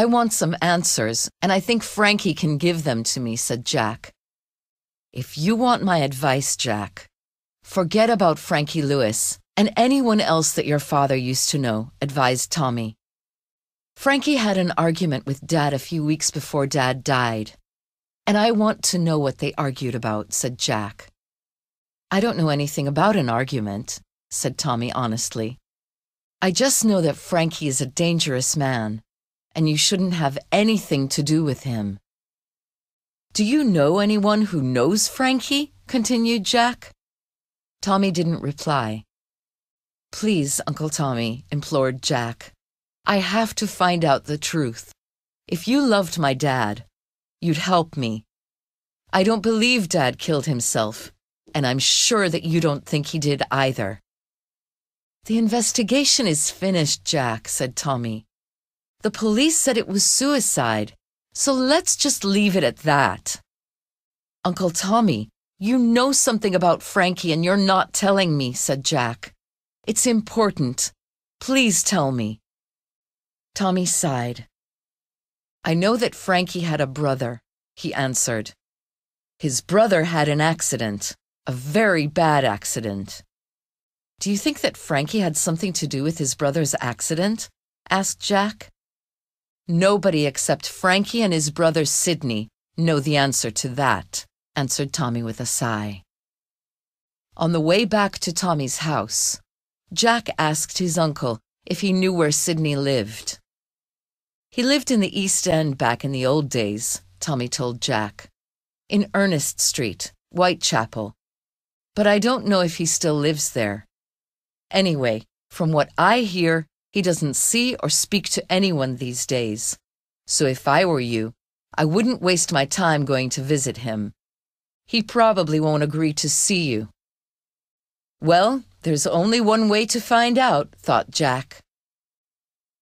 I want some answers, and I think Frankie can give them to me, said Jack. If you want my advice, Jack, forget about Frankie Lewis and anyone else that your father used to know, advised Tommy. Frankie had an argument with Dad a few weeks before Dad died. And I want to know what they argued about, said Jack. I don't know anything about an argument, said Tommy honestly. I just know that Frankie is a dangerous man, and you shouldn't have anything to do with him. Do you know anyone who knows Frankie? continued Jack. Tommy didn't reply. Please, Uncle Tommy, implored Jack. I have to find out the truth. If you loved my dad, you'd help me. I don't believe Dad killed himself, and I'm sure that you don't think he did either. The investigation is finished, Jack, said Tommy. The police said it was suicide, so let's just leave it at that. Uncle Tommy, you know something about Frankie and you're not telling me, said Jack. It's important. Please tell me. Tommy sighed. I know that Frankie had a brother, he answered. His brother had an accident, a very bad accident. Do you think that Frankie had something to do with his brother's accident? asked Jack. Nobody except Frankie and his brother Sidney know the answer to that, answered Tommy with a sigh. On the way back to Tommy's house, Jack asked his uncle if he knew where Sidney lived. He lived in the East End back in the old days, Tommy told Jack. In Ernest Street, Whitechapel. But I don't know if he still lives there. Anyway, from what I hear, he doesn't see or speak to anyone these days. So if I were you, I wouldn't waste my time going to visit him. He probably won't agree to see you. Well, there's only one way to find out, thought Jack.